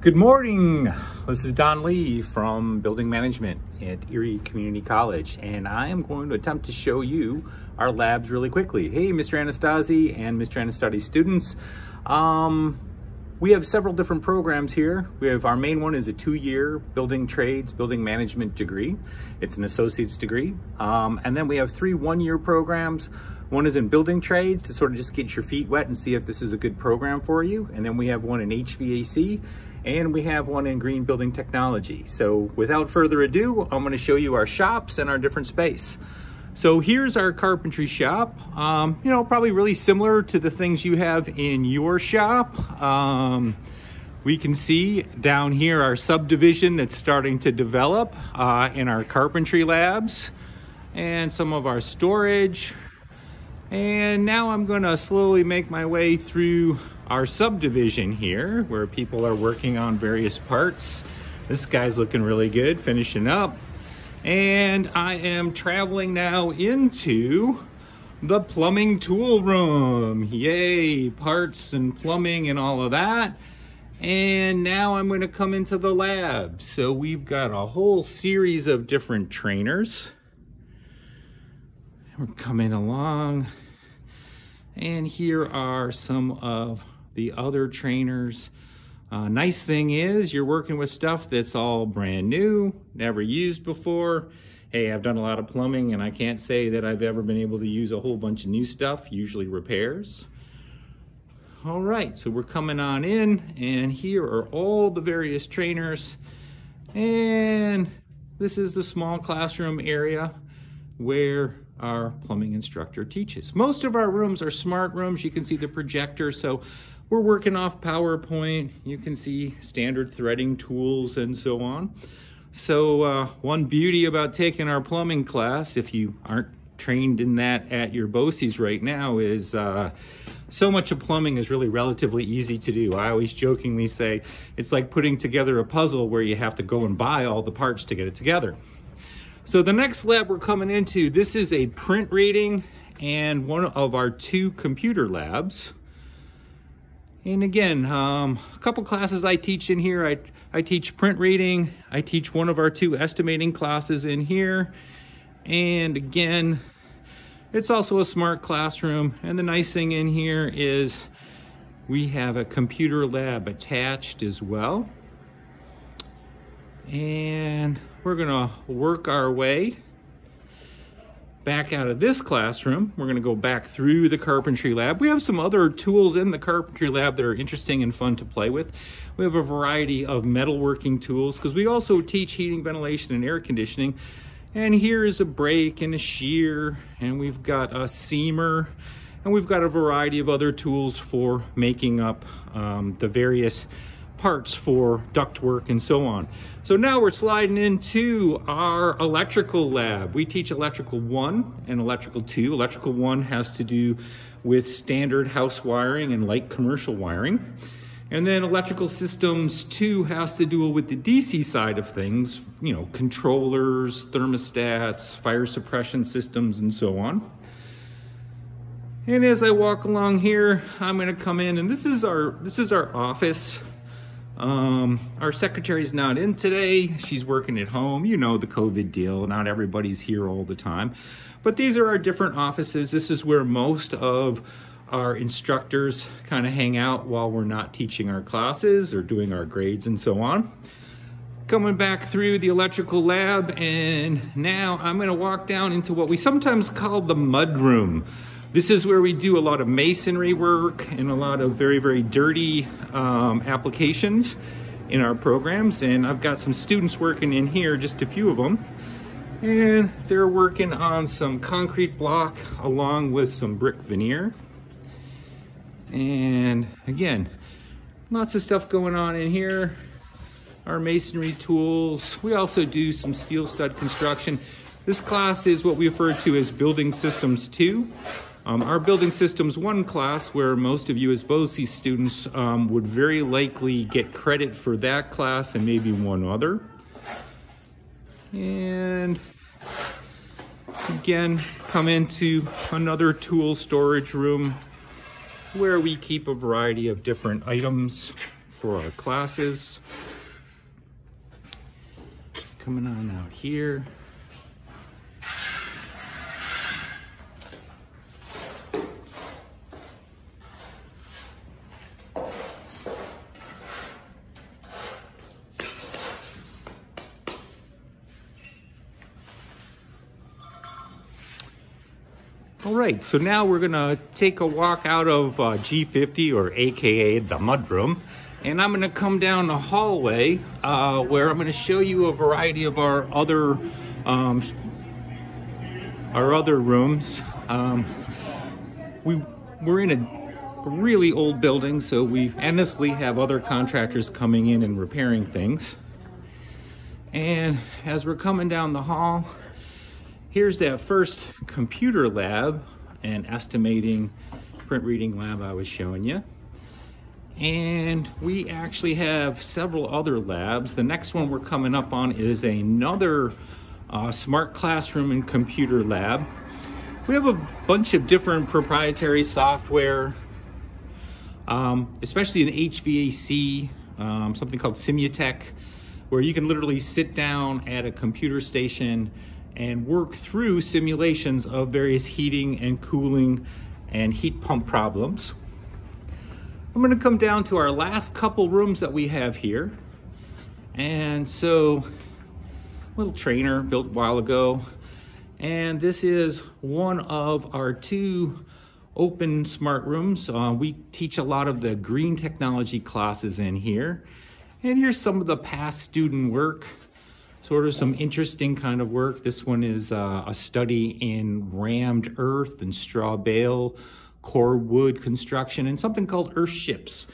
Good morning. This is Don Lee from Building Management at Erie Community College, and I am going to attempt to show you our labs really quickly. Hey, Mr. Anastasi and Mr. Anastasi students. Um, we have several different programs here. We have our main one is a two-year building trades, building management degree. It's an associate's degree. Um, and then we have three one-year programs. One is in building trades to sort of just get your feet wet and see if this is a good program for you. And then we have one in HVAC and we have one in green building technology. So without further ado, I'm gonna show you our shops and our different space. So here's our carpentry shop. Um, you know, probably really similar to the things you have in your shop. Um, we can see down here our subdivision that's starting to develop uh, in our carpentry labs and some of our storage. And now I'm gonna slowly make my way through our subdivision here where people are working on various parts. This guy's looking really good, finishing up. And I am traveling now into the plumbing tool room. Yay, parts and plumbing and all of that. And now I'm gonna come into the lab. So we've got a whole series of different trainers. We're coming along. And here are some of the other trainers. Uh, nice thing is you're working with stuff that's all brand new, never used before. Hey, I've done a lot of plumbing and I can't say that I've ever been able to use a whole bunch of new stuff, usually repairs. All right, so we're coming on in and here are all the various trainers. And this is the small classroom area where our plumbing instructor teaches. Most of our rooms are smart rooms. You can see the projector. So we're working off PowerPoint. You can see standard threading tools and so on. So uh, one beauty about taking our plumbing class, if you aren't trained in that at your BOCES right now, is uh, so much of plumbing is really relatively easy to do. I always jokingly say it's like putting together a puzzle where you have to go and buy all the parts to get it together. So the next lab we're coming into, this is a print reading and one of our two computer labs. And again, um, a couple classes I teach in here. I, I teach print reading. I teach one of our two estimating classes in here. And again, it's also a smart classroom. And the nice thing in here is we have a computer lab attached as well. And we're gonna work our way back out of this classroom. We're gonna go back through the carpentry lab. We have some other tools in the carpentry lab that are interesting and fun to play with. We have a variety of metalworking tools because we also teach heating, ventilation, and air conditioning. And here is a brake and a shear, and we've got a seamer, and we've got a variety of other tools for making up um, the various parts for ductwork and so on. So now we're sliding into our electrical lab. We teach electrical one and electrical two. Electrical one has to do with standard house wiring and light commercial wiring. And then electrical systems two has to do with the DC side of things, you know, controllers, thermostats, fire suppression systems, and so on. And as I walk along here, I'm gonna come in and this is our, this is our office. Um, our secretary's not in today. She's working at home. You know the COVID deal. Not everybody's here all the time. But these are our different offices. This is where most of our instructors kind of hang out while we're not teaching our classes or doing our grades and so on. Coming back through the electrical lab and now I'm gonna walk down into what we sometimes call the mud room. This is where we do a lot of masonry work and a lot of very, very dirty um, applications in our programs. And I've got some students working in here, just a few of them. And they're working on some concrete block along with some brick veneer. And again, lots of stuff going on in here. Our masonry tools. We also do some steel stud construction. This class is what we refer to as Building Systems 2. Um, our Building Systems 1 class, where most of you as BOCES students um, would very likely get credit for that class and maybe one other. And again, come into another tool storage room where we keep a variety of different items for our classes. Coming on out here. All right, so now we're gonna take a walk out of uh, G50 or AKA the mudroom, and I'm gonna come down the hallway uh, where I'm gonna show you a variety of our other um, our other rooms. Um, we we're in a really old building, so we endlessly have other contractors coming in and repairing things. And as we're coming down the hall, here's that first computer lab and estimating print reading lab I was showing you. And we actually have several other labs. The next one we're coming up on is another uh, smart classroom and computer lab. We have a bunch of different proprietary software, um, especially in HVAC, um, something called Simutech, where you can literally sit down at a computer station and work through simulations of various heating and cooling and heat pump problems. I'm gonna come down to our last couple rooms that we have here. And so, little trainer built a while ago. And this is one of our two open smart rooms. Uh, we teach a lot of the green technology classes in here. And here's some of the past student work sort of some interesting kind of work. This one is uh, a study in rammed earth and straw bale, cordwood construction, and something called earth ships.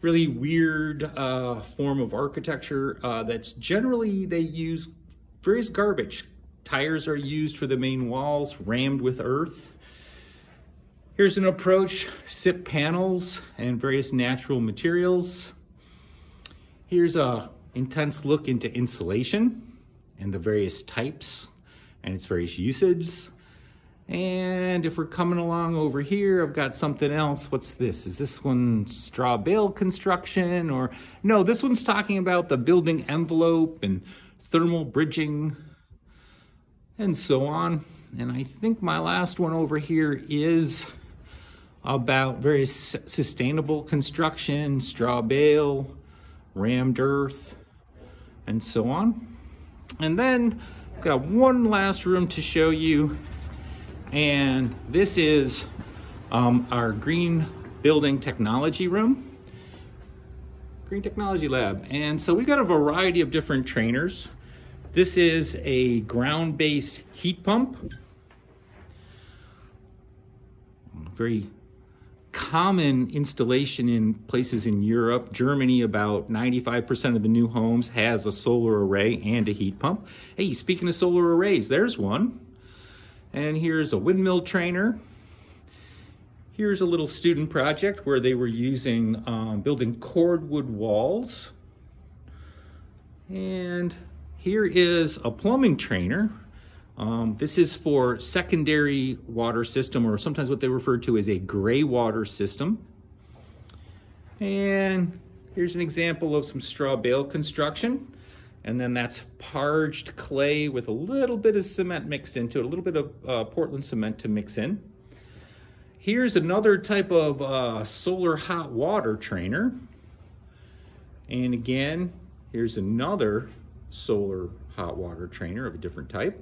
Really weird uh, form of architecture uh, that's generally they use various garbage. Tires are used for the main walls, rammed with earth. Here's an approach, SIP panels and various natural materials. Here's a intense look into insulation and the various types and its various usages. And if we're coming along over here, I've got something else. What's this? Is this one straw bale construction or no, this one's talking about the building envelope and thermal bridging and so on. And I think my last one over here is about very sustainable construction, straw bale, rammed earth, and so on. And then I've got one last room to show you. And this is um, our green building technology room. Green Technology Lab. And so we've got a variety of different trainers. This is a ground-based heat pump. Very common installation in places in Europe. Germany, about 95% of the new homes has a solar array and a heat pump. Hey, speaking of solar arrays, there's one. And here's a windmill trainer. Here's a little student project where they were using um, building cordwood walls. And here is a plumbing trainer um, this is for secondary water system, or sometimes what they refer to as a gray water system. And here's an example of some straw bale construction. And then that's parged clay with a little bit of cement mixed into it, a little bit of uh, Portland cement to mix in. Here's another type of uh, solar hot water trainer. And again, here's another solar hot water trainer of a different type.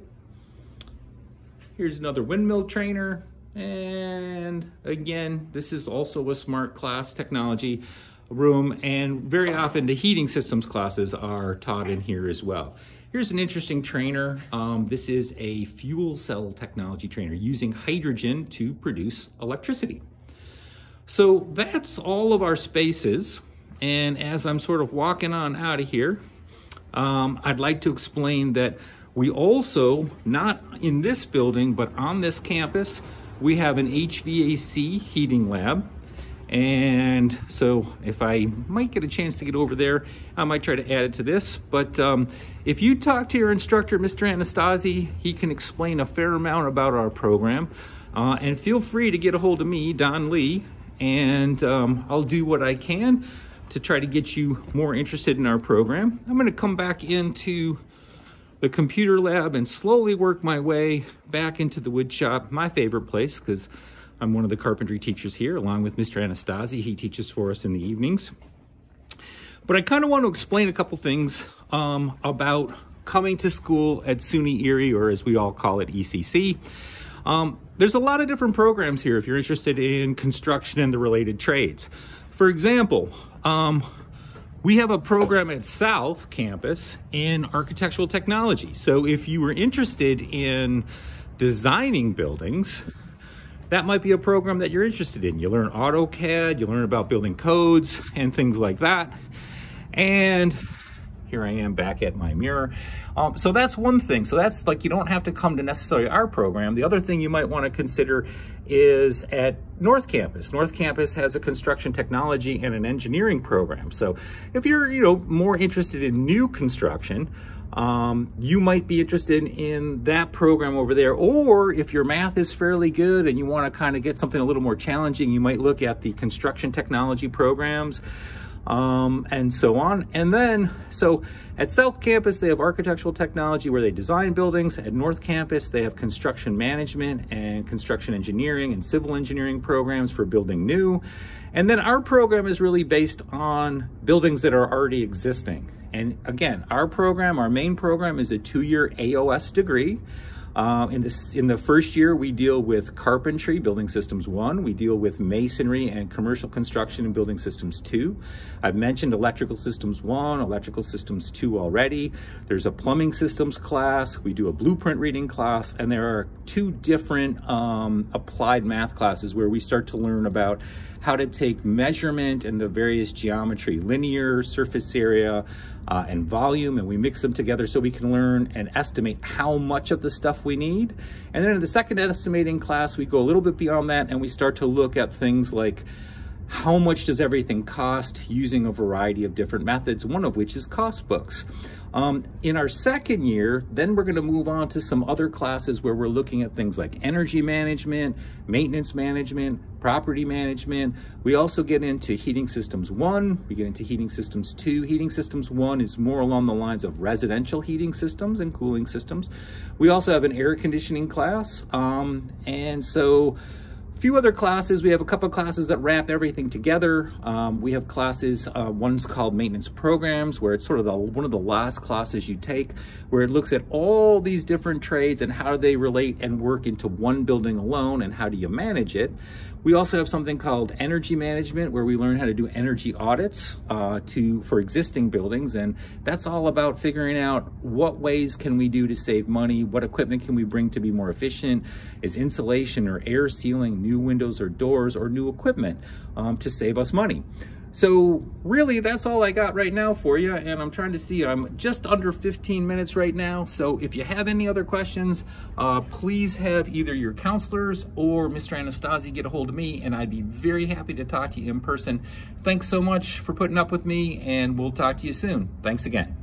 Here's another windmill trainer. And again, this is also a smart class technology room. And very often the heating systems classes are taught in here as well. Here's an interesting trainer. Um, this is a fuel cell technology trainer using hydrogen to produce electricity. So that's all of our spaces. And as I'm sort of walking on out of here, um, I'd like to explain that we also, not in this building, but on this campus, we have an HVAC heating lab. And so if I might get a chance to get over there, I might try to add it to this. But um, if you talk to your instructor, Mr. Anastasi, he can explain a fair amount about our program. Uh, and feel free to get a hold of me, Don Lee, and um, I'll do what I can to try to get you more interested in our program. I'm gonna come back into the computer lab and slowly work my way back into the wood shop, my favorite place, because I'm one of the carpentry teachers here, along with Mr. Anastasi. He teaches for us in the evenings. But I kind of want to explain a couple things um, about coming to school at SUNY Erie, or as we all call it, ECC. Um, there's a lot of different programs here if you're interested in construction and the related trades. For example, um, we have a program at South Campus in architectural technology. So if you were interested in designing buildings, that might be a program that you're interested in. You learn AutoCAD, you learn about building codes and things like that. And here I am back at my mirror. Um, so that's one thing. So that's like, you don't have to come to necessarily our program. The other thing you might want to consider is at North Campus. North Campus has a construction technology and an engineering program. So if you're, you know, more interested in new construction, um, you might be interested in that program over there. Or if your math is fairly good and you want to kind of get something a little more challenging, you might look at the construction technology programs um, and so on. And then, so at South Campus, they have architectural technology where they design buildings. At North Campus, they have construction management and construction engineering and civil engineering programs for building new. And then our program is really based on buildings that are already existing. And again, our program, our main program is a two-year AOS degree. Uh, in, this, in the first year, we deal with carpentry, building systems one. We deal with masonry and commercial construction in building systems two. I've mentioned electrical systems one, electrical systems two already. There's a plumbing systems class. We do a blueprint reading class, and there are two different um, applied math classes where we start to learn about how to take measurement and the various geometry, linear, surface area, uh, and volume, and we mix them together so we can learn and estimate how much of the we need. And then in the second estimating class, we go a little bit beyond that and we start to look at things like how much does everything cost using a variety of different methods, one of which is cost books. Um, in our second year, then we're gonna move on to some other classes where we're looking at things like energy management, maintenance management, property management. We also get into heating systems one, we get into heating systems two. Heating systems one is more along the lines of residential heating systems and cooling systems. We also have an air conditioning class. Um, and so few other classes. We have a couple of classes that wrap everything together. Um, we have classes, uh, one's called maintenance programs, where it's sort of the, one of the last classes you take, where it looks at all these different trades and how do they relate and work into one building alone and how do you manage it. We also have something called energy management where we learn how to do energy audits uh, to for existing buildings and that's all about figuring out what ways can we do to save money, what equipment can we bring to be more efficient, is insulation or air sealing new windows or doors or new equipment um, to save us money. So really that's all I got right now for you and I'm trying to see I'm just under 15 minutes right now so if you have any other questions uh, please have either your counselors or Mr. Anastasi get a hold of me and I'd be very happy to talk to you in person. Thanks so much for putting up with me and we'll talk to you soon. Thanks again.